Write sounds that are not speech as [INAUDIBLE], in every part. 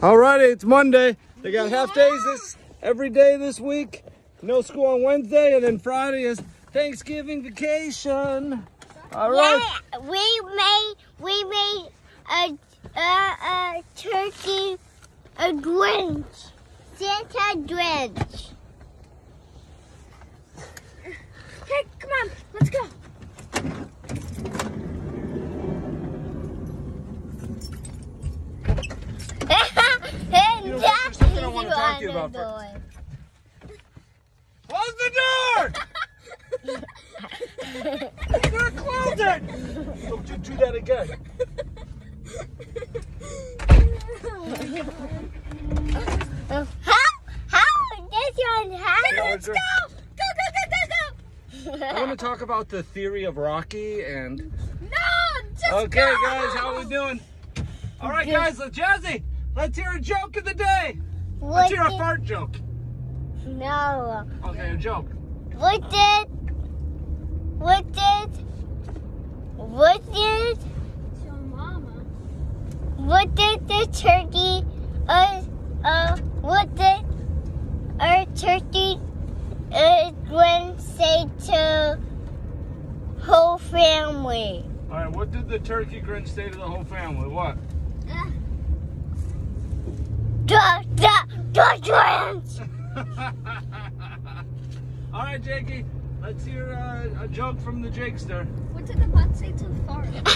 Alrighty, it's Monday. They got half days this every day this week. No school on Wednesday, and then Friday is Thanksgiving vacation. All right. Yeah, we made we made a a, a turkey a Grinch. Santa Grinch. Hey, come on, let's go. and You know what, there's something I wanna talk to you on about door. Close the door! [LAUGHS] you gotta close it! Oh, Don't you do that again. Oh, how? How? This one how? Let's go. Go, go, go, go, go. I want to talk about the theory of Rocky and. No, just Okay, go. guys, how we doing? All right, guys, let's Jazzy. Let's hear a joke of the day. Let's What hear a fart joke. no. Okay, a joke. What did? What did? What did? Your mama. What did the turkey? Uh, uh, what did our turkey? Uh, Gwen say to whole family? All right, what did the turkey grinch say to the whole family? What? Uh, Grinch. [LAUGHS] All right, Jakey, let's hear uh, a joke from the Jakester. what did the butt say to the fart? Now, [LAUGHS]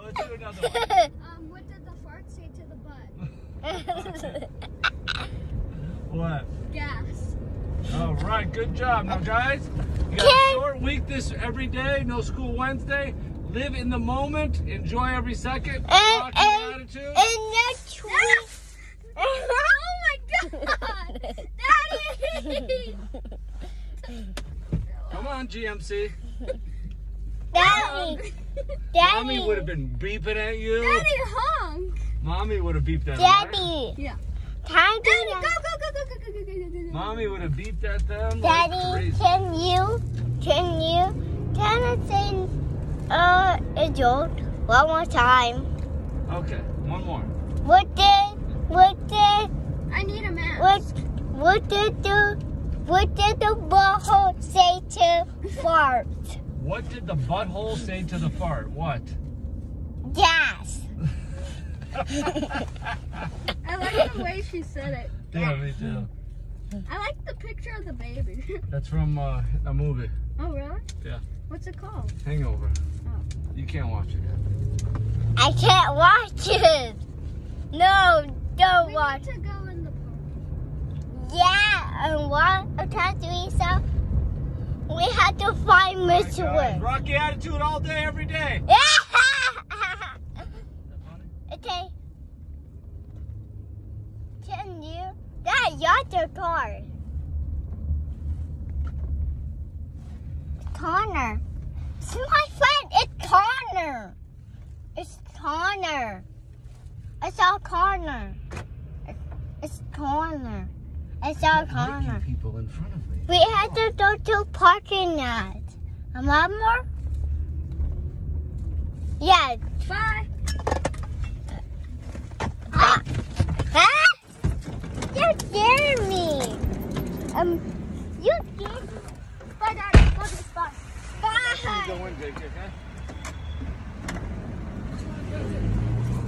[LAUGHS] let's do another one. Um, what did the fart say to the butt? What? Gas. All right, good job. Now, guys, you got Okay. a short week this every day. No school Wednesday. Live in the moment. Enjoy every second. and and attitude. and next week. Oh my god! Daddy! Come on, GMC. Daddy, Mommy Daddy, would have been beeping at you. Daddy honk! Mommy would have beeped at them. right? Daddy. Yeah. Time Daddy, go, to go, go, go, go, go, go, go, go, go. Mommy would have beeped at them. like Daddy, crazy. can you, can you, can I say uh, a joke one more time? Okay, one more. What did, what did, I need a mask. what, what did the, what did the butthole say to fart? What did the butthole say to the fart? What? Gas. [LAUGHS] I like the way she said it. Yeah, me too. I like the picture of the baby. [LAUGHS] That's from uh, a movie, oh, really? Yeah. What's it called? Hangover. Oh. You can't watch it yet. I can't watch it. No, don't We watch. need to go in the park. Yeah, and what a time we saw. We had to find Mr. Right, Wood. Rocky attitude all day, every day. Yeah! [LAUGHS] okay. Can you? That your car. Connor. It's my friend. It's Connor. It's Connor. It's all Connor. It's- It's It's all Connor. people in front of me. We had to go to parking lot. Remember? Yeah. Bye. Ah. Ah! You scared me. Um, you scared me. Bye. Go to the spot. Bye. Go in, Jakey, okay?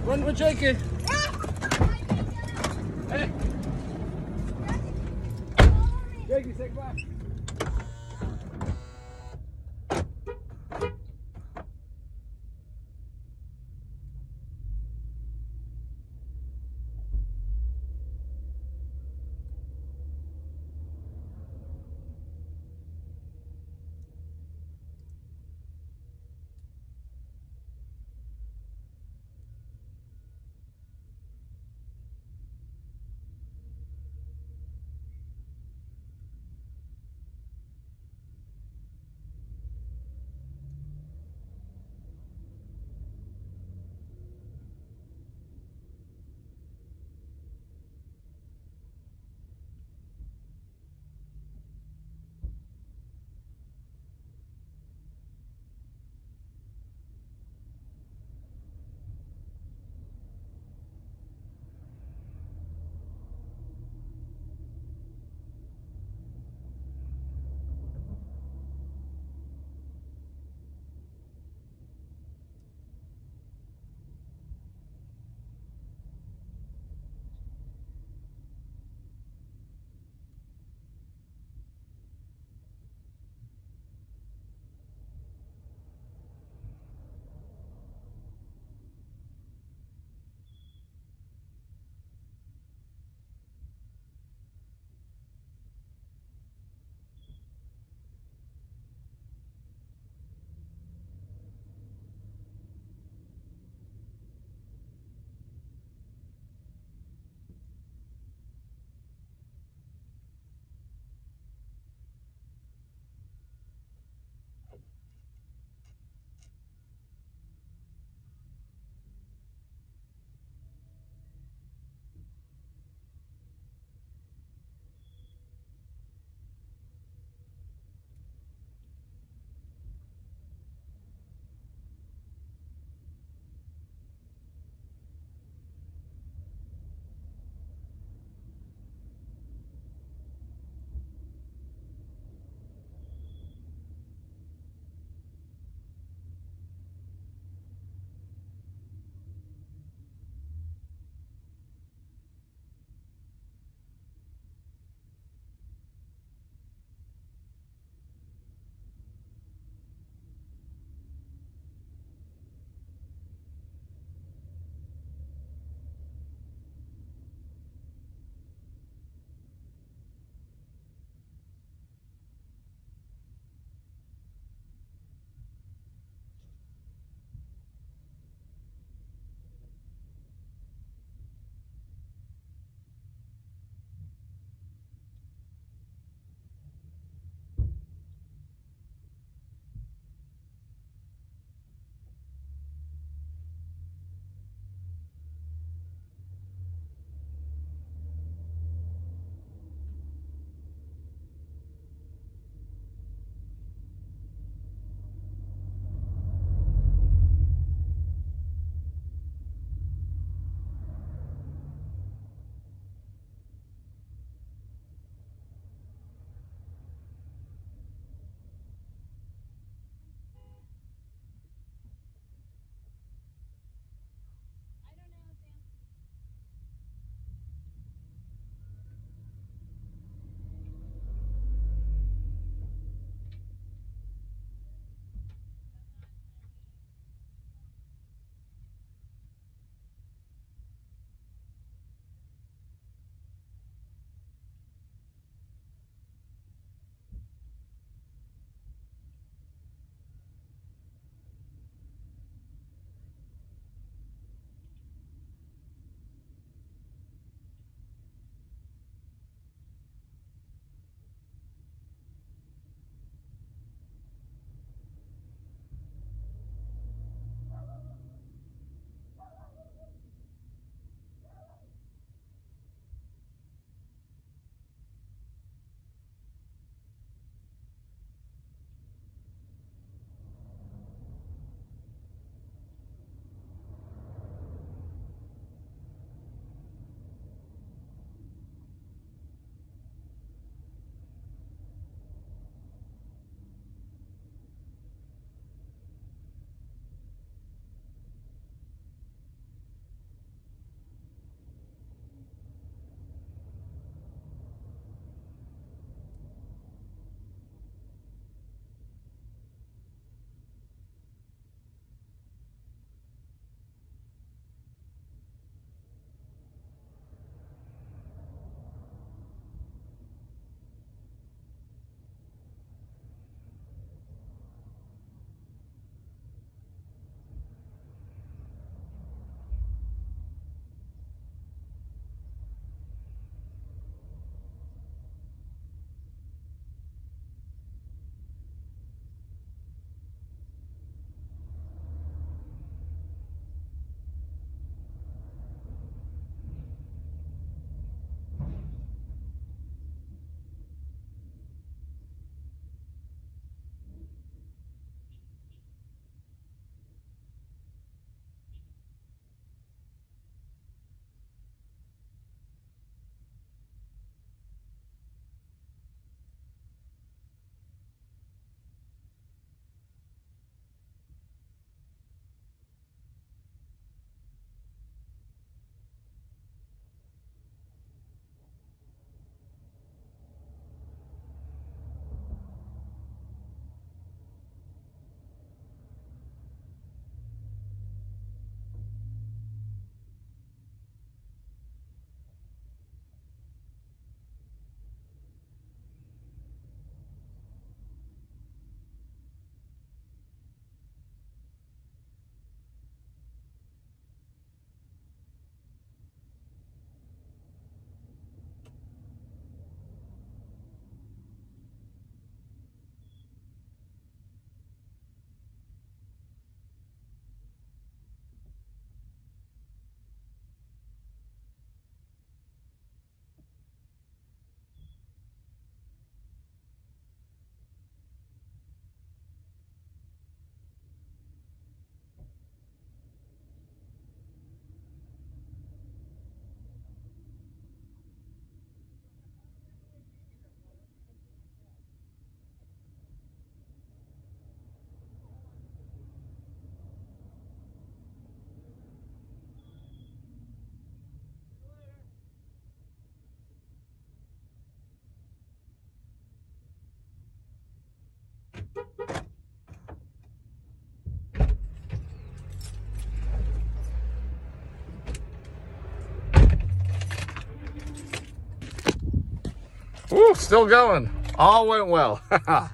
Run with Jakey. Take back. Ooh, still going. All went well. [LAUGHS]